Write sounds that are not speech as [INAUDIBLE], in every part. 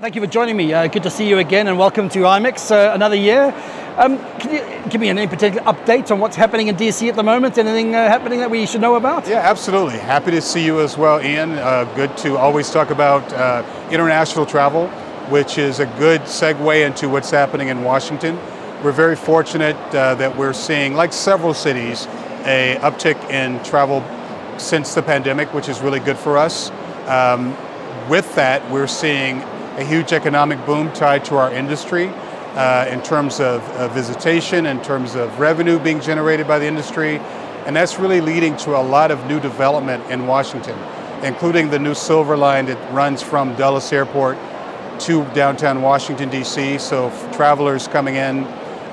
Thank you for joining me. Uh, good to see you again and welcome to IMEX uh, another year. Um, can you give me any particular update on what's happening in DC at the moment? Anything uh, happening that we should know about? Yeah, absolutely. Happy to see you as well, Ian. Uh, good to always talk about uh, international travel, which is a good segue into what's happening in Washington. We're very fortunate uh, that we're seeing, like several cities, a uptick in travel since the pandemic, which is really good for us. Um, with that, we're seeing a huge economic boom tied to our industry uh, in terms of visitation, in terms of revenue being generated by the industry, and that's really leading to a lot of new development in Washington, including the new Silver Line that runs from Dulles Airport to downtown Washington, D.C. So travelers coming in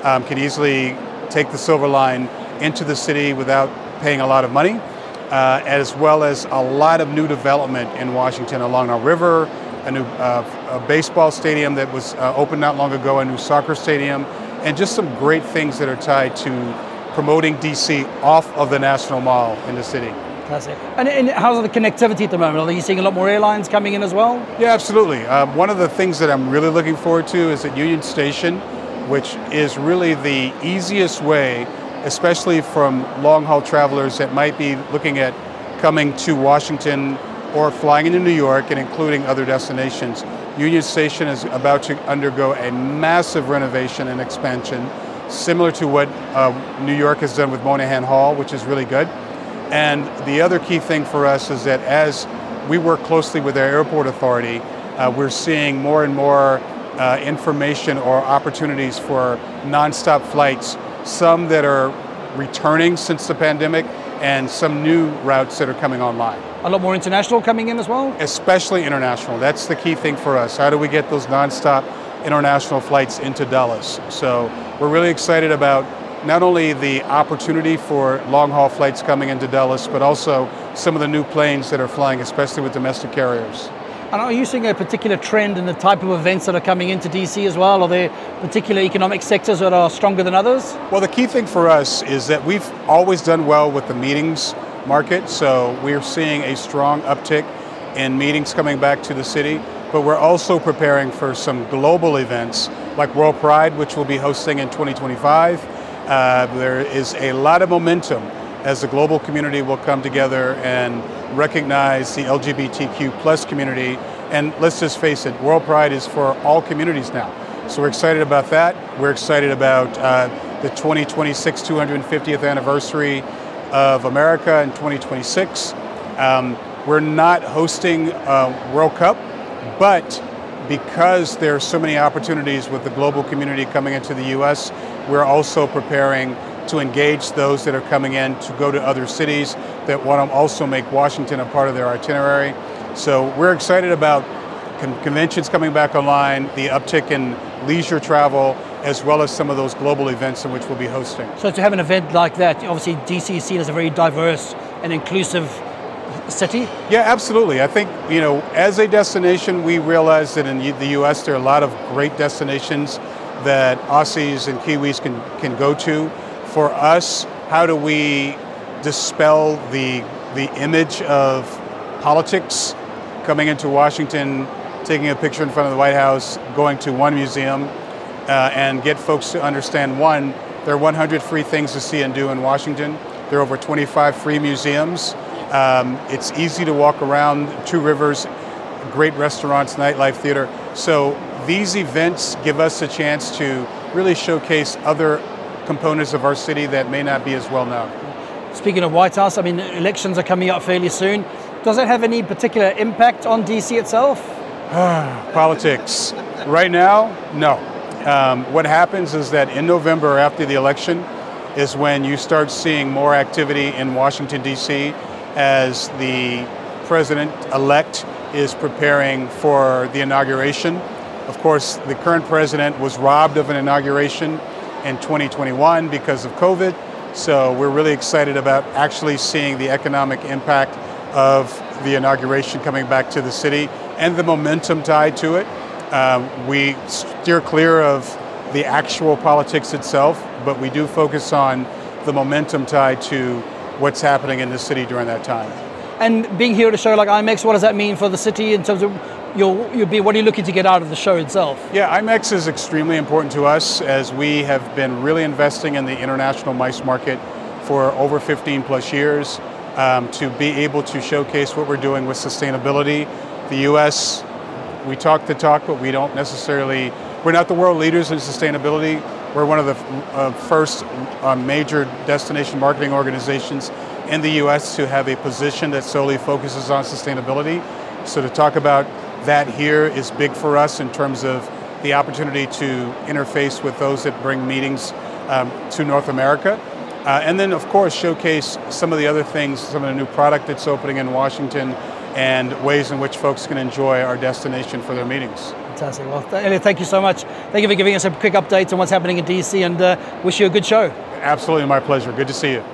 um, can easily take the Silver Line into the city without paying a lot of money, uh, as well as a lot of new development in Washington along our river, a new uh, a baseball stadium that was uh, opened not long ago, a new soccer stadium, and just some great things that are tied to promoting DC off of the National Mall in the city. Classic. And, and how's the connectivity at the moment? Are you seeing a lot more airlines coming in as well? Yeah, absolutely. Um, one of the things that I'm really looking forward to is at Union Station, which is really the easiest way, especially from long haul travelers that might be looking at coming to Washington or flying into New York and including other destinations. Union Station is about to undergo a massive renovation and expansion, similar to what uh, New York has done with Moynihan Hall, which is really good. And the other key thing for us is that as we work closely with our airport authority, uh, we're seeing more and more uh, information or opportunities for nonstop flights, some that are returning since the pandemic and some new routes that are coming online. A lot more international coming in as well? Especially international. That's the key thing for us. How do we get those nonstop international flights into Dulles? So we're really excited about not only the opportunity for long haul flights coming into Dulles, but also some of the new planes that are flying, especially with domestic carriers. And are you seeing a particular trend in the type of events that are coming into DC as well? Are there particular economic sectors that are stronger than others? Well, the key thing for us is that we've always done well with the meetings market, so we're seeing a strong uptick in meetings coming back to the city, but we're also preparing for some global events like World Pride, which we'll be hosting in 2025. Uh, there is a lot of momentum as the global community will come together and recognize the LGBTQ plus community. And let's just face it, World Pride is for all communities now. So we're excited about that. We're excited about uh, the 2026 250th anniversary of America in 2026. Um, we're not hosting a World Cup, but because there are so many opportunities with the global community coming into the US, we're also preparing to engage those that are coming in to go to other cities that want to also make Washington a part of their itinerary. So we're excited about con- conventions coming back online, the uptick in leisure travel, as well as some of those global events in which we'll be hosting. So to have an event like that, obviously DC is seen as a very diverse and inclusive city? Yeah, absolutely. I think, you know, as a destination, we realize that in the US there are a lot of great destinations that Aussies and Kiwis can, can go to for us, how do we dispel the, the image of politics coming into Washington, taking a picture in front of the White House, going to one museum, uh, and get folks to understand one, there are 100 free things to see and do in Washington. There are over 25 free museums. Um, it's easy to walk around Two Rivers, great restaurants, nightlife, theater. So these events give us a chance to really showcase other components of our city that may not be as well known. Speaking of White House, I mean, elections are coming up fairly soon. Does it have any particular impact on DC itself? [SIGHS] Politics. Right now, no. Um, what happens is that in November after the election is when you start seeing more activity in Washington, D.C. as the president elect is preparing for the inauguration. Of course, the current president was robbed of an inauguration in 2021 because of COVID. So we're really excited about actually seeing the economic impact of the inauguration coming back to the city and the momentum tied to it. Um, we steer clear of the actual politics itself, but we do focus on the momentum tied to what's happening in the city during that time. And being here at a show like IMEX, what does that mean for the city in terms of you'll, you'll be, what are you looking to get out of the show itself? Yeah, IMEX is extremely important to us as we have been really investing in the international MICE market for over 15 plus years um, to be able to showcase what we're doing with sustainability. The US, we talk the talk, but we don't necessarily, we're not the world leaders in sustainability. We're one of the uh, first uh, major destination marketing organizations in the US to have a position that solely focuses on sustainability. So to talk about that here is big for us in terms of the opportunity to interface with those that bring meetings um, to North America. Uh, and then, of course, showcase some of the other things, some of the new product that's opening in Washington, and ways in which folks can enjoy our destination for their meetings. Fantastic. Well, Elliott, thank you so much. Thank you for giving us a quick update on what's happening in DC, and uh, wish you a good show. Absolutely, my pleasure. Good to see you.